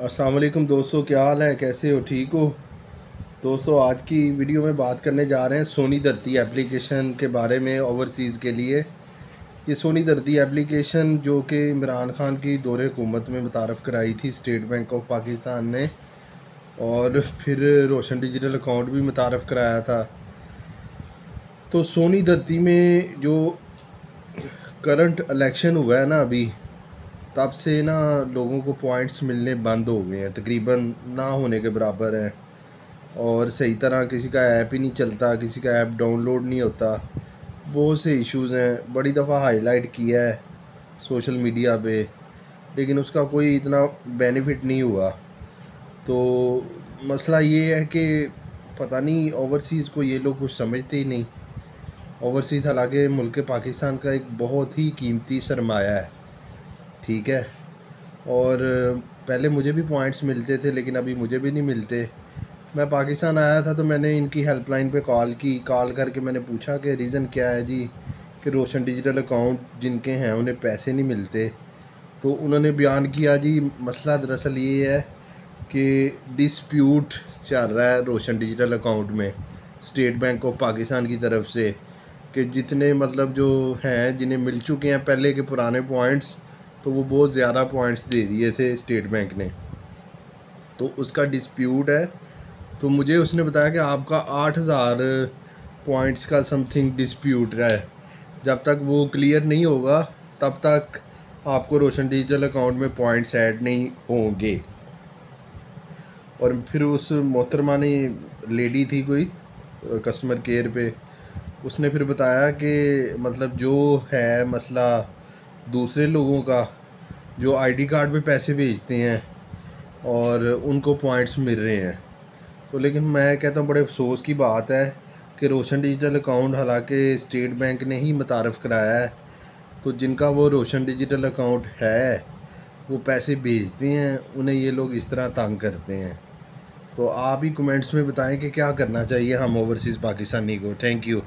अस्सलाम वालेकुम दोस्तों, क्या हाल है? कैसे हो? ठीक हो? दोस्तों, आज की वीडियो में बात करने जा रहे हैं सोनी धरती एप्लीकेशन के बारे में ओवरसीज़ के लिए। ये सोनी धरती एप्लीकेशन जो कि इमरान खान की दौरे हुकूमत में मुतारफ़ कराई थी स्टेट बैंक ऑफ़ पाकिस्तान ने, और फिर रोशन डिजिटल अकाउंट भी मुतारफ़ कराया था। तो सोनी धरती में जो करंट इलेक्शन हुआ है ना अभी तब से ना लोगों को पॉइंट्स मिलने बंद हो गए हैं, तकरीबन ना होने के बराबर हैं। और सही तरह किसी का ऐप ही नहीं चलता, किसी का ऐप डाउनलोड नहीं होता। बहुत से इश्यूज़ हैं, बड़ी दफ़ा हाईलाइट किया है सोशल मीडिया पे, लेकिन उसका कोई इतना बेनिफिट नहीं हुआ। तो मसला ये है कि पता नहीं ओवरसीज़ को ये लोग कुछ समझते ही नहीं। ओवरसीज़ हालाँकि मुल्क पाकिस्तान का एक बहुत ही कीमती सरमाया है। ठीक है। और पहले मुझे भी पॉइंट्स मिलते थे, लेकिन अभी मुझे भी नहीं मिलते। मैं पाकिस्तान आया था तो मैंने इनकी हेल्पलाइन पे कॉल की। कॉल करके मैंने पूछा कि रीज़न क्या है जी, कि रोशन डिजिटल अकाउंट जिनके हैं, उन्हें पैसे नहीं मिलते। तो उन्होंने बयान किया जी, मसला दरअसल ये है कि डिस्प्यूट चल रहा है रोशन डिजिटल अकाउंट में स्टेट बैंक ऑफ़ पाकिस्तान की तरफ़ से, कि जितने मतलब जो हैं, जिन्हें मिल चुके हैं पहले के पुराने पॉइंट्स तो वो बहुत ज़्यादा पॉइंट्स दे दिए थे स्टेट बैंक ने। तो उसका डिस्प्यूट है। तो मुझे उसने बताया कि आपका आठ हज़ार पॉइंट्स का समथिंग डिस्प्यूट रहा है। जब तक वो क्लियर नहीं होगा, तब तक आपको रोशन डिजिटल अकाउंट में पॉइंट्स ऐड नहीं होंगे। और फिर उस मोहतरमा ने लेडी थी कोई कस्टमर केयर पे, उसने फिर बताया कि मतलब जो है मसला दूसरे लोगों का जो आईडी कार्ड पे पैसे भेजते हैं और उनको पॉइंट्स मिल रहे हैं। तो लेकिन मैं कहता हूँ, बड़े अफसोस की बात है कि रोशन डिजिटल अकाउंट हालाँकि स्टेट बैंक ने ही मुतारफ़ कराया है। तो जिनका वो रोशन डिजिटल अकाउंट है, वो पैसे भेजते हैं, उन्हें ये लोग इस तरह तंग करते हैं। तो आप ही कमेंट्स में बताएँ कि क्या करना चाहिए हम ओवरसीज़ पाकिस्तानी को। Thank you